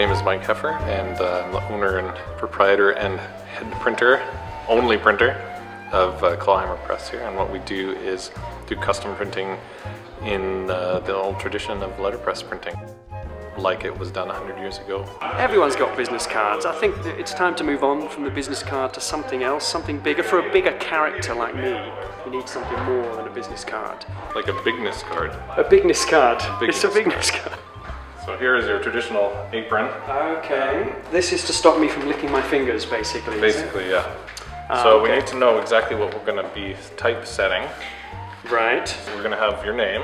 My name is Mike Hepher, and uh, I'm the owner and proprietor and head printer, only printer, of uh, Clawhammer Press here. And what we do is do custom printing in uh, the old tradition of letterpress printing, like it was done 100 years ago. Everyone's got business cards. I think it's time to move on from the business card to something else, something bigger. For a bigger character like me, you need something more than a business card. Like a bigness card. A bigness card. bigness it's a bigness card. So here is your traditional apron. Okay. This is to stop me from licking my fingers, basically. Basically, yeah. Ah, so we need to know exactly what we're going to be typesetting. Right. So we're going to have your name.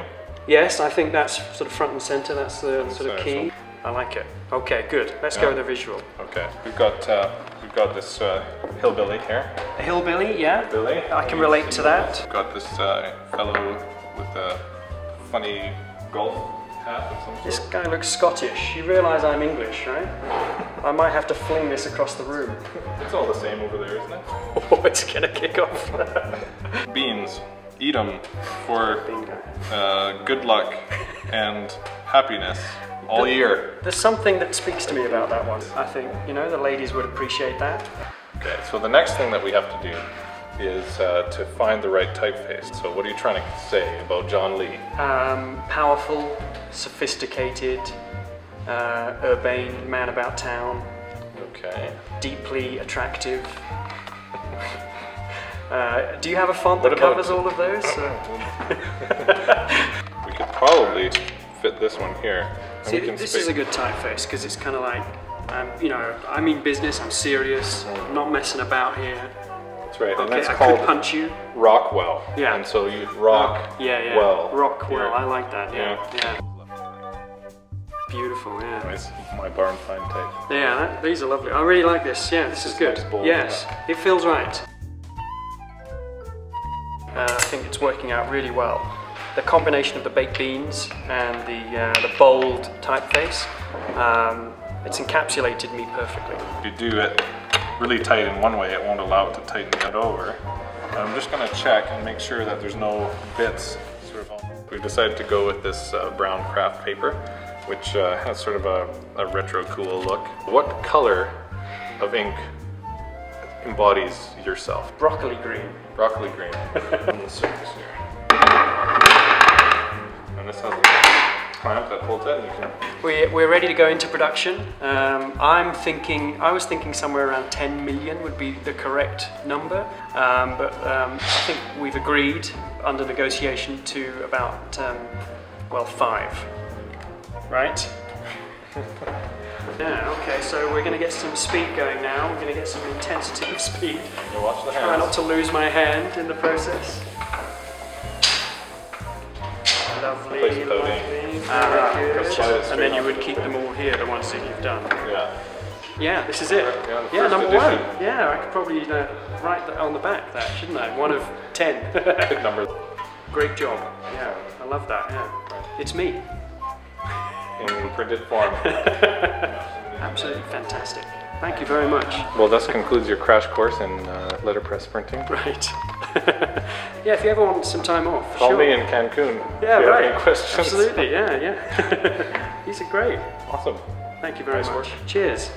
Yes, I think that's sort of front and center. That's the sort of key. I like it. Okay, good. Let's Yeah. go with the visual. Okay. We've got uh, we've got this uh, hillbilly here. A hillbilly, yeah. Billy. I can relate to that. We've got this uh, fellow with a funny golf hat of some This guy looks Scottish. You realise I'm English, right? I might have to fling this across the room. It's all the same over there, isn't it? Oh, it's gonna kick off. Beans. Eat them for uh, good luck and happiness all year. There's something that speaks to me about that one. I think, you know, the ladies would appreciate that. Okay, so the next thing that we have to do is uh, to find the right typeface. So what are you trying to say about John Lee? Um, powerful, sophisticated, uh, urbane man about town, Okay. deeply attractive. Uh, do you have a font What that covers all of those? We could probably fit this one here. See, this is a good typeface because it's kind of like, um, you know, I mean business, I'm serious, I'm not messing about here. That's right, and Okay, that's I called could punch you. Rockwell. Yeah. And so you rock Yeah, yeah. well. Rock well, here. I like that, yeah. Yeah. yeah. Beautiful, yeah. Nice, my barn find type. Yeah, that, these are lovely. I really like this. Yeah, this is It's good. nice yes, it feels right. Uh, I think it's working out really well. The combination of the baked beans and the uh, the bold typeface, um, it's encapsulated me perfectly. You do it really tight in one way, it won't allow it to tighten it over. And I'm just gonna check and make sure that there's no bits sort of on. We've decided to go with this uh, brown kraft paper, which uh, has sort of a, a retro cool look. What color of ink embodies yourself? Broccoli green. Broccoli green on the surface here. And this has a clamp that holds it and you can We, we're ready to go into production. Um, I'm thinking, I was thinking somewhere around 10 million would be the correct number, um, but um, I think we've agreed under negotiation to about, um, well, five, right? yeah, okay, so we're going to get some speed going now. We're going to get some intensity of speed. you watch the Try not to lose my hand in the process. Lovely, lovely. Coating. Slide it good. straight And then you would keep them all here, the ones that you've done. Yeah. Yeah, this is it. Yeah, Yeah, number edition. one. Yeah, I could probably uh, write that on the back that, shouldn't I? One of ten. Good number Great job. Yeah, I love that. Yeah, it's me. in printed form. Absolutely fantastic. Thank you very much. Well, this concludes your crash course in uh, letterpress printing. Right. yeah, if you ever want some time off, Call sure. me in Cancun. Yeah, if you right. Have any questions? Absolutely. Yeah, yeah. These are great. Awesome. Thank you very Nice much. work. Cheers.